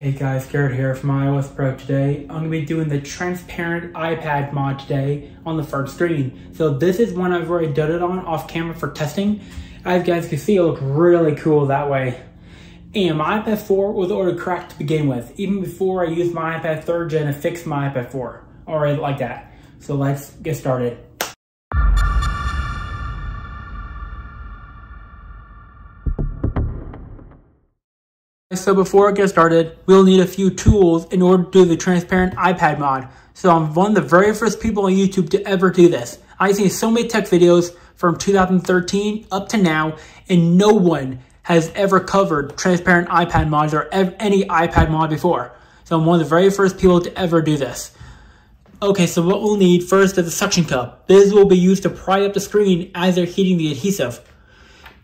Hey guys, Garrett here from iOS Pro today. I'm going to be doing the transparent iPad mod today on the first screen. So this is one I've already done it on off camera for testing. As you guys can see, it looks really cool that way. And my iPad 4 was already cracked to begin with, even before I used my iPad 3rd gen to fix my iPad 4. Alright, like that. So let's get started. So before I get started, we'll need a few tools in order to do the transparent iPad mod. So I'm one of the very first people on YouTube to ever do this. I've seen so many tech videos from 2013 up to now, and no one has ever covered transparent iPad mods or any iPad mod before. So I'm one of the very first people to ever do this. Okay, so what we'll need first is a suction cup. This will be used to pry up the screen as they're heating the adhesive.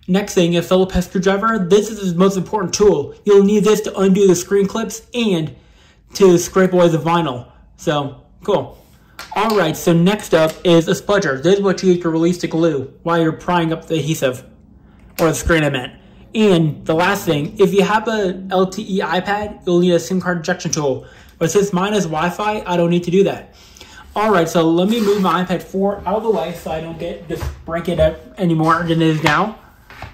Next thing, a Phillips head screwdriver. This is the most important tool. You'll need this to undo the screen clips and to scrape away the vinyl. So, cool. Alright, so next up is a spudger. This is what you use to release the glue while you're prying up the adhesive. Or the screen, I meant. And the last thing, if you have a LTE iPad, you'll need a SIM card ejection tool. But since mine is Wi-Fi, I don't need to do that. Alright, so let me move my iPad 4 out of the way so I don't get just break it up any more than it is now.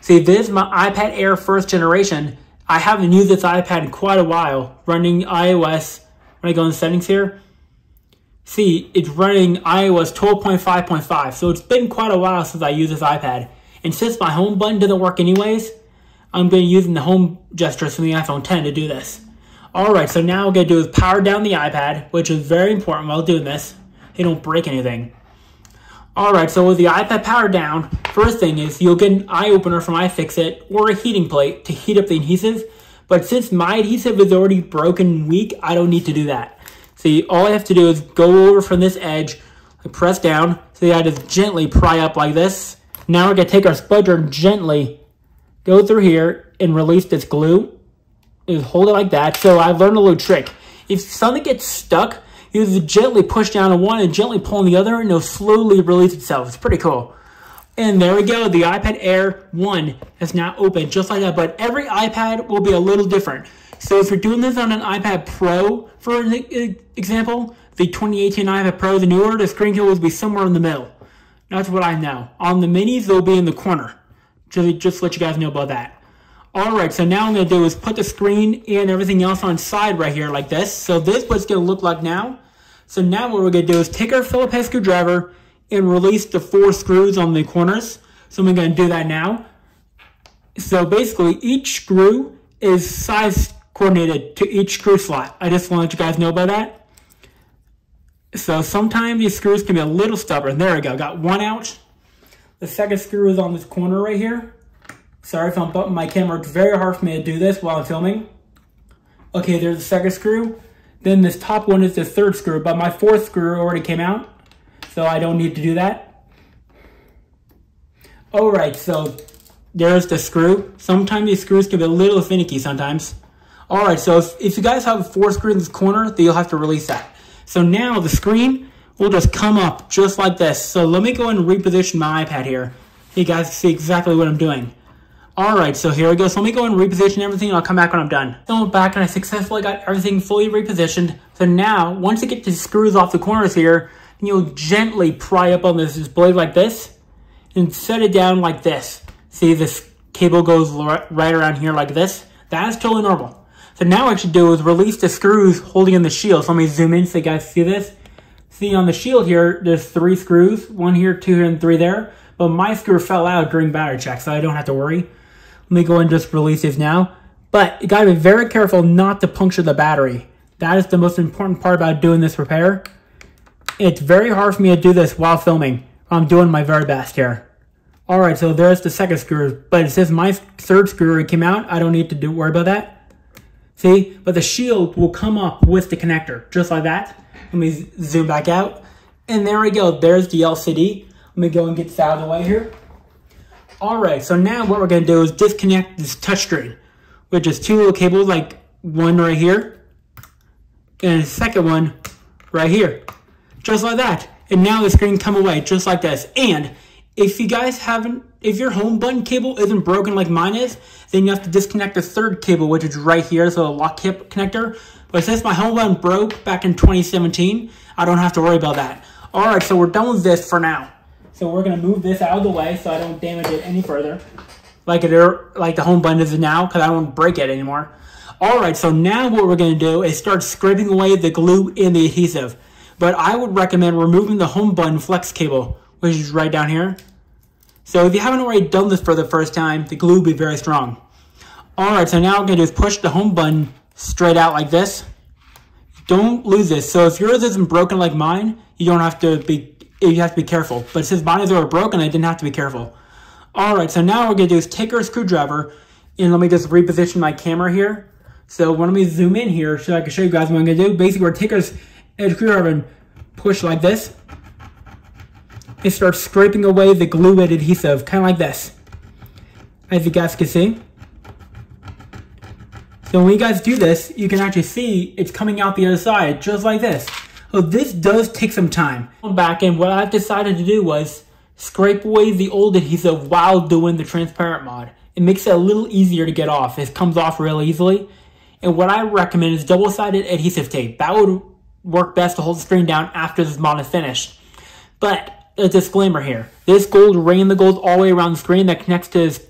See, this is my iPad Air first generation. I haven't used this iPad in quite a while, running iOS, when I go in settings here, see, it's running iOS 12.5.5, so it's been quite a while since I used this iPad. And since my home button doesn't work anyways, I'm going to be using the home gesture from the iPhone 10 to do this. Alright, so now what I'm going to do is power down the iPad, which is very important while doing this. They don't break anything. Alright, so with the iPad powered down, first thing is you'll get an iOpener from iFixit or a heating plate to heat up the adhesive. But since my adhesive is already broken and weak, I don't need to do that. See, all I have to do is go over from this edge, press down, so that I just gently pry up like this. Now we're to take our spudger and gently go through here and release this glue. Just hold it like that. So I learned a little trick. If something gets stuck, you gently push down on one and gently pull on the other and it'll slowly release itself. It's pretty cool. And there we go. The iPad Air 1 is now open just like that. But every iPad will be a little different. So if you're doing this on an iPad Pro, for example, the 2018 iPad Pro, the newer, the screen will be somewhere in the middle. That's what I know. On the minis, they'll be in the corner. Just, just let you guys know about that. Alright, so now I'm going to do is put the screen and everything else on side right here like this. So this is what it's going to look like now. So now what we're going to do is take our Phillips head screwdriver and release the four screws on the corners. So going to do that now. So basically each screw is size coordinated to each screw slot. I just want to you guys know about that. So sometimes these screws can be a little stubborn. There we go, got one out. The second screw is on this corner right here. Sorry if I'm bumping my camera. It's very hard for me to do this while I'm filming. Okay, there's the second screw. Then this top one is the third screw, but my fourth screw already came out, so I don't need to do that. Alright, so there's the screw. Sometimes these screws can be a little finicky sometimes. Alright, so if, if you guys have a four screw in this corner, then you'll have to release that. So now the screen will just come up just like this. So let me go and reposition my iPad here. You guys see exactly what I'm doing. Alright, so here we go. So let me go and reposition everything and I'll come back when I'm done. So I'm back and I successfully got everything fully repositioned. So now, once you get the screws off the corners here, you'll gently pry up on this, this blade like this and set it down like this. See, this cable goes right around here like this. That's totally normal. So now what I should do is release the screws holding in the shield. So let me zoom in so you guys see this. See on the shield here, there's three screws, one here, two here, and three there. But my screw fell out during battery check, so I don't have to worry. Let me go and just release these now. But you gotta be very careful not to puncture the battery. That is the most important part about doing this repair. It's very hard for me to do this while filming. I'm doing my very best here. Alright, so there's the second screw. But it says my third screw came out. I don't need to do worry about that. See? But the shield will come up with the connector. Just like that. Let me zoom back out. And there we go. There's the LCD. Let me go and get this out of the way here. Alright, so now what we're going to do is disconnect this touchscreen, which is two little cables, like one right here, and a second one right here. Just like that. And now the screen come away, just like this. And If you guys haven't, if your home button cable isn't broken like mine is, then you have to disconnect the third cable, which is right here, so a lock hip connector. But since my home button broke back in 2017, I don't have to worry about that. All right, so we're done with this for now. So we're gonna move this out of the way so I don't damage it any further. Like it, like the home button is now, because I don't want to break it anymore. All right, so now what we're gonna do is start scraping away the glue in the adhesive. But I would recommend removing the home button flex cable, which is right down here. So if you haven't already done this for the first time, the glue will be very strong. All right, so now what we're gonna do is push the home button straight out like this. Don't lose this. So if yours isn't broken like mine, you don't have to be, you have to be careful. But since is already broken, I didn't have to be careful. All right, so now what we're gonna do is take our screwdriver and let me just reposition my camera here. So let me zoom in here so I can show you guys what I'm gonna do. Basically, we're take our screwdriver and push like this. It starts scraping away the glue and adhesive, kind of like this. As you guys can see. So when you guys do this, you can actually see it's coming out the other side, just like this. So this does take some time. Back and what I've decided to do was scrape away the old adhesive while doing the transparent mod. It makes it a little easier to get off. It comes off real easily. And what I recommend is double-sided adhesive tape. That would work best to hold the screen down after this mod is finished. But a disclaimer here. This gold ring that goes all the way around the screen that connects to this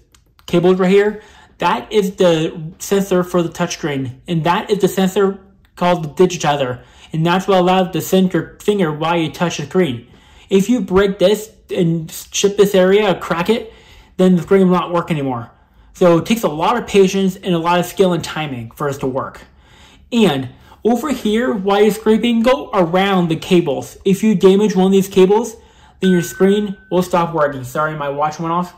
cable right here, that is the sensor for the touchscreen. And that is the sensor called the digitizer. And that's what allows the center finger while you touch the screen. If you break this and chip this area or crack it, then the screen will not work anymore. So it takes a lot of patience and a lot of skill and timing for us to work. And over here, while you're scraping, go around the cables. If you damage one of these cables, then your screen will stop working. Sorry, my watch went off.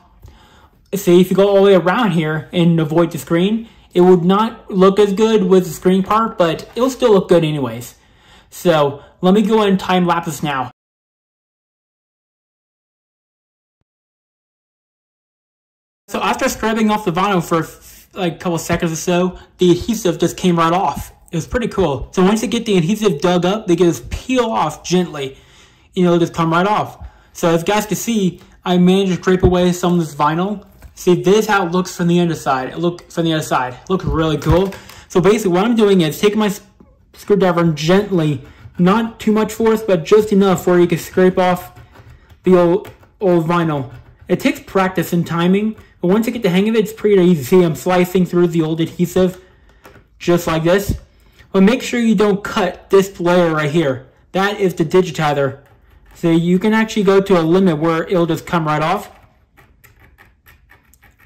See, if you go all the way around here and avoid the screen, it would not look as good with the screen part, but it'll still look good anyways. So let me go and time lapse this now. So after scrubbing off the vinyl for like a couple seconds or so, the adhesive just came right off. It was pretty cool. So once you get the adhesive dug up, they just peel off gently. You know, just come right off. So as you guys can see, I managed to scrape away some of this vinyl. See, this is how it looks from the underside. It look from the other side. It looks really cool. So basically what I'm doing is taking my screwdriver and gently, not too much force, but just enough where you can scrape off the old, old vinyl. It takes practice and timing, but once you get the hang of it, it's pretty easy. See, I'm slicing through the old adhesive just like this. But make sure you don't cut this layer right here. That is the digitizer. So you can actually go to a limit where it'll just come right off.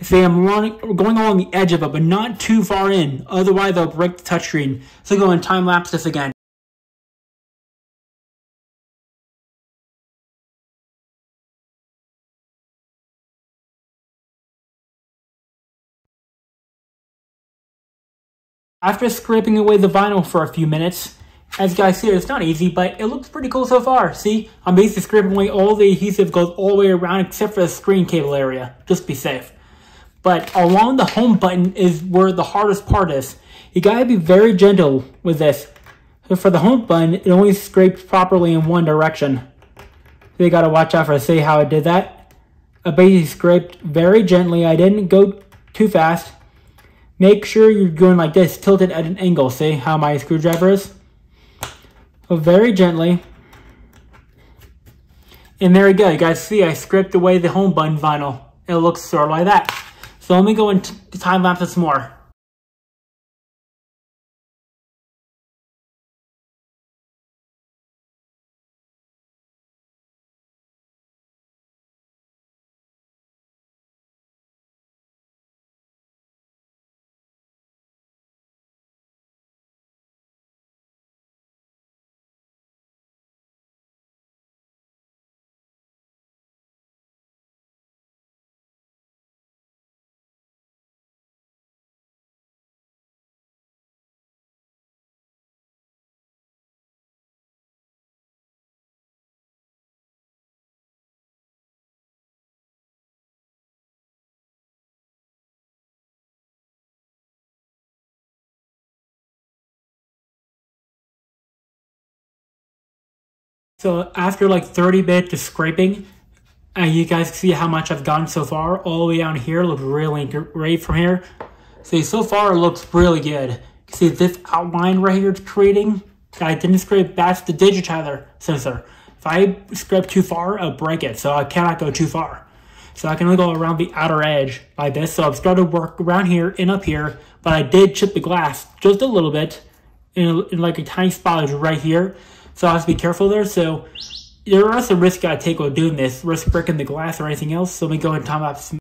See, I'm going along the edge of it, but not too far in. Otherwise, I'll break the touchscreen. So go and time lapse this again. After scraping away the vinyl for a few minutes, as you guys see, it's not easy, but it looks pretty cool so far. See, I'm basically scraping away all the adhesive goes all the way around except for the screen cable area, just be safe. But along the home button is where the hardest part is. You gotta be very gentle with this. So for the home button, it only scrapes properly in one direction. So you gotta watch out for see how I did that. I basically scraped very gently. I didn't go too fast. Make sure you're going like this, tilted at an angle. See how my screwdriver is? So very gently. And there we go. You guys see I scraped away the home button vinyl. It looks sort of like that. So let me go and time lapse this more. So after like 30 bit of scraping, Uh, you guys see how much I've gotten so far. All the way down here looks really great from here. See, so far it looks really good. See this outline right here it's creating? I didn't scrape, that's the digitizer sensor. If I scrape too far, I'll break it, so I cannot go too far. So I can only go around the outer edge like this. So I've started work around here and up here, but I did chip the glass just a little bit in, in like a tiny spot right here. So I have to be careful there. So there are some risks I take while doing this, risk breaking the glass or anything else. So let me go ahead and time lapse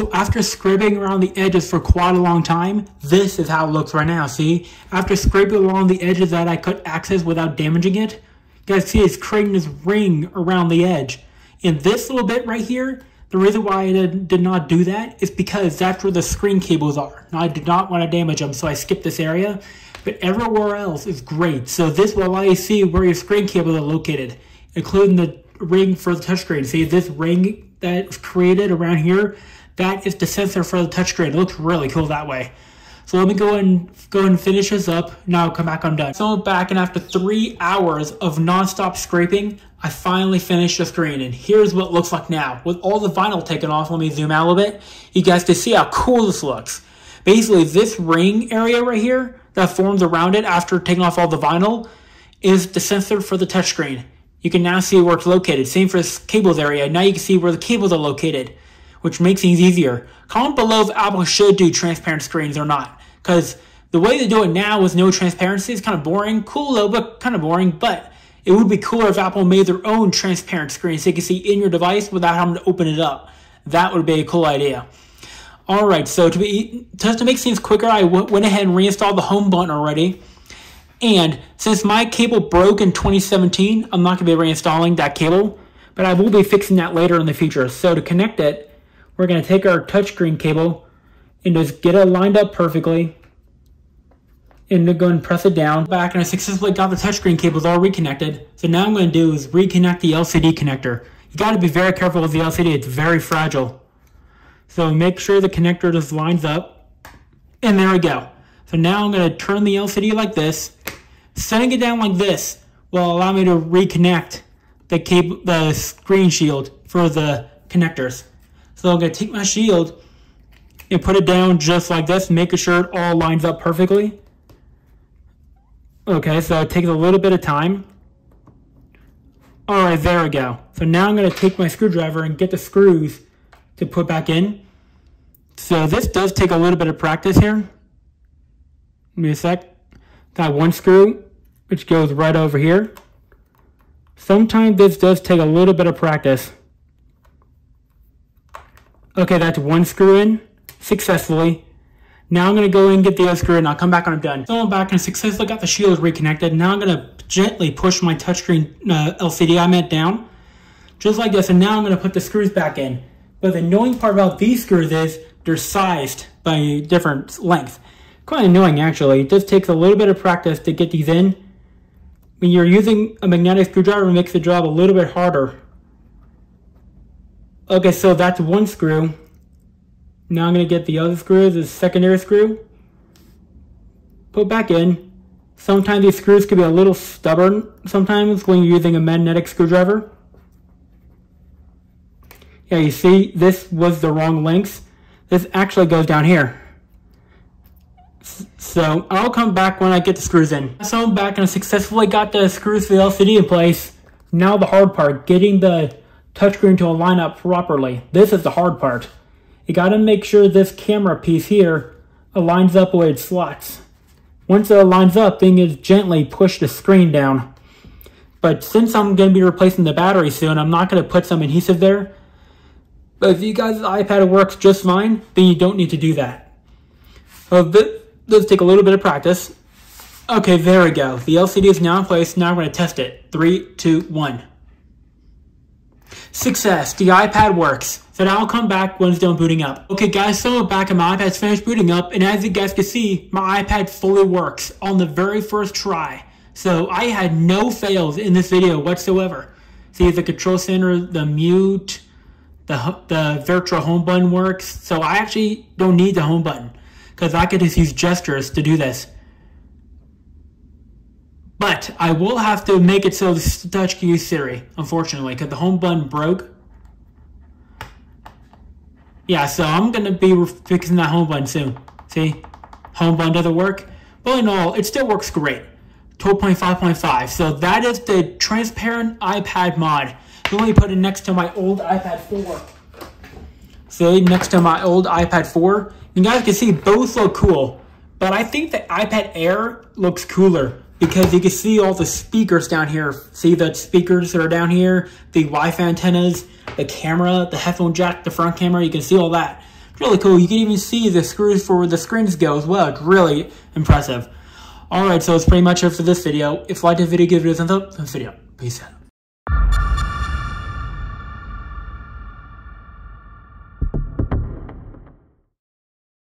So after scraping around the edges for quite a long time, this is how it looks right now, see? After scraping along the edges that I could access without damaging it, you guys see it's creating this ring around the edge. In this little bit right here, the reason why I did, did not do that is because that's where the screen cables are. Now I did not want to damage them, so I skipped this area. But everywhere else is great. So this will allow you to see where your screen cables are located, including the ring for the touchscreen. See this ring that's created around here? That is the sensor for the touchscreen. It looks really cool that way. So let me go and go and finish this up. Now come back, I'm done. So I'm back and after three hours of non-stop scraping, I finally finished the screen and here's what it looks like now. With all the vinyl taken off, let me zoom out a little bit. You guys can see how cool this looks. Basically, this ring area right here that forms around it after taking off all the vinyl is the sensor for the touchscreen. You can now see where it's located. Same for this cables area. Now you can see where the cables are located which makes things easier. Comment below if Apple should do transparent screens or not, because the way they do it now with no transparency is kind of boring. Cool though, but kind of boring. But it would be cooler if Apple made their own transparent screen so you can see in your device without having to open it up. That would be a cool idea. All right, so to be just to make things quicker, I went ahead and reinstalled the home button already. And since my cable broke in 2017, I'm not going to be reinstalling that cable, but I will be fixing that later in the future. So to connect it, we're going to take our touchscreen cable and just get it lined up perfectly and then go and press it down. Back and I successfully got the touchscreen cables all reconnected. So now I'm going to do is reconnect the LCD connector. You got to be very careful with the LCD. It's very fragile. So make sure the connector just lines up. And there we go. So now I'm going to turn the LCD like this. Setting it down like this will allow me to reconnect the cable, the screen shield for the connectors. So I'm going to take my shield and put it down just like this, making sure it all lines up perfectly. Okay, so it takes a little bit of time. All right, there we go. So now I'm going to take my screwdriver and get the screws to put back in. So this does take a little bit of practice here. Give me a sec. Got one screw, which goes right over here. Sometimes this does take a little bit of practice. Okay, that's one screw in successfully. Now I'm going to go and get the other screw and I'll come back when I'm done. So I'm back and successfully got the shield reconnected. Now I'm going to gently push my touchscreen uh, LCD I meant down. Just like this. And now I'm going to put the screws back in. But the annoying part about these screws is they're sized by different length. Quite annoying actually. It just takes a little bit of practice to get these in. When you're using a magnetic screwdriver, it makes the job a little bit harder Okay, so that's one screw. Now I'm going to get the other screw, the secondary screw. Put back in. Sometimes these screws can be a little stubborn sometimes when you're using a magnetic screwdriver. Yeah, you see, this was the wrong length. This actually goes down here. So I'll come back when I get the screws in. So I'm back and I successfully got the screws for the LCD in place. Now the hard part, getting the touchscreen to line up properly. This is the hard part. You gotta make sure this camera piece here aligns up where it slots. Once it lines up, then you gently push the screen down. But since I'm to be replacing the battery soon, I'm not to put some adhesive there. But if you guys' iPad works just fine, then you don't need to do that. So this does take a little bit of practice. Okay, there we go. The LCD is now in place. Now we're going to test it. Three, two, one. Success. The iPad works. So now I'll come back when it's done booting up. Okay guys, so I'm back and my iPad's finished booting up and as you guys can see, my iPad fully works on the very first try. So I had no fails in this video whatsoever. See the control center, the mute, the, the virtual home button works. So I actually don't need the home button because I could just use gestures to do this. But I will have to make it so the touch use Siri, unfortunately, because the home button broke. Yeah, so I'm going to be fixing that home button soon. See? Home button doesn't work. But in all, it still works great. 12.5.5. So that is the transparent iPad mod. Let me put it next to my old iPad 4. See, next to my old iPad 4. You guys can see both look cool. But I think the iPad Air looks cooler because you can see all the speakers down here. See the speakers that are down here, the Wi-Fi antennas, the camera, the headphone jack, the front camera, you can see all that. Really cool. You can even see the screws for where the screens go as well. It's really impressive. Alright, so that's pretty much it for this video. If you liked the video, give it a thumbs up. This video. Peace out.